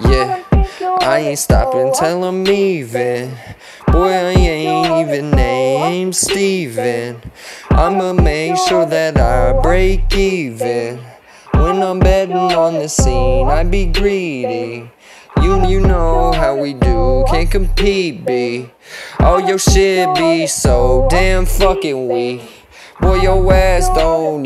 Yeah, I ain't stopping till I'm leaving. Boy, I ain't even named Steven. I'ma make sure that I break even. When I'm betting on the scene, I be greedy. You, you know how we do, can't compete, B. Oh, your shit be so damn fucking weak. Boy, your ass don't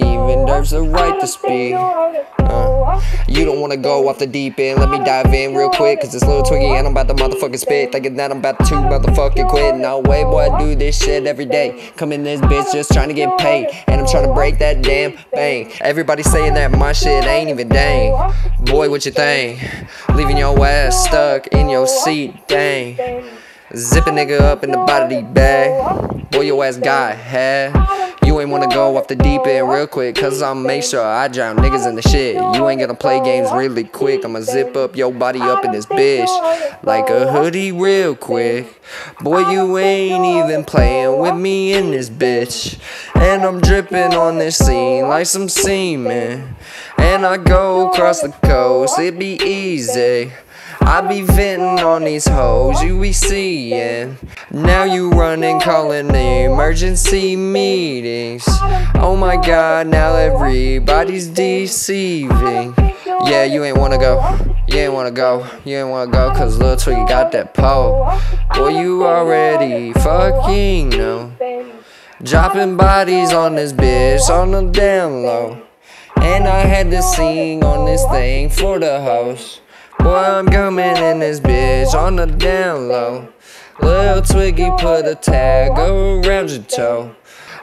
even deserve the right to speak. Uh, you don't wanna go off the deep end, let me dive in real quick. Cause it's little twiggy and I'm about to motherfucking spit. Thinking that I'm about to motherfucking quit. No way, boy, I do this shit every day. Come in this bitch just trying to get paid. And I'm trying to break that damn bank. Everybody saying that my shit ain't even dang. Boy, what you think? Leaving your ass stuck in your seat, dang. Zip a nigga up in the body bag. Boy, your ass got hair. You ain't wanna go off the deep end real quick, cause I'ma make sure I drown niggas in the shit. You ain't gonna play games really quick. I'ma zip up your body up in this bitch like a hoodie real quick. Boy, you ain't even playing with me in this bitch. And I'm dripping on this scene like some semen. And I go across the coast, it be easy. I be venting on these hoes you be seeing. Now you running, calling the emergency meetings. Oh my god, now everybody's deceiving. Yeah, you ain't wanna go. You ain't wanna go. You ain't wanna go, cause Lil Twiggy got that pole. Boy, you already fucking know. Dropping bodies on this bitch on the down low. And I had to sing on this thing for the host. Boy, I'm coming in this bitch on the down low. Little Twiggy put a tag around your toe.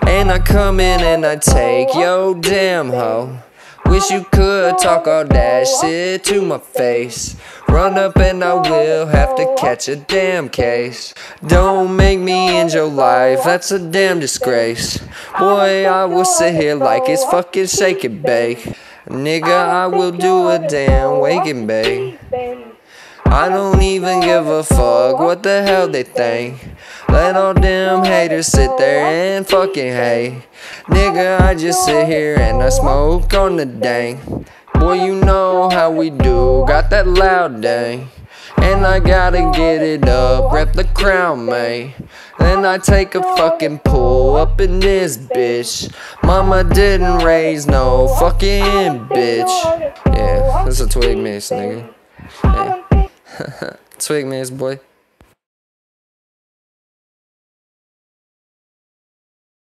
And I come in and I take yo damn hoe. Wish you could talk all that shit to my face. Run up and I will have to catch a damn case. Don't make me end your life, that's a damn disgrace. Boy, I will sit here like it's fucking shake and bake. Nigga, I will do a damn wake and bake. I don't even give a fuck what the hell they think. Let all them haters sit there and fucking hate. Nigga, I just sit here and I smoke on the dang. Boy, you know how we do, got that loud dang. And I gotta get it up, rep the crown, mate. Then I take a fucking pull up in this bitch. Mama didn't raise no fucking bitch. Yeah, this is a twig miss, nigga. Yeah. twig miss, boy.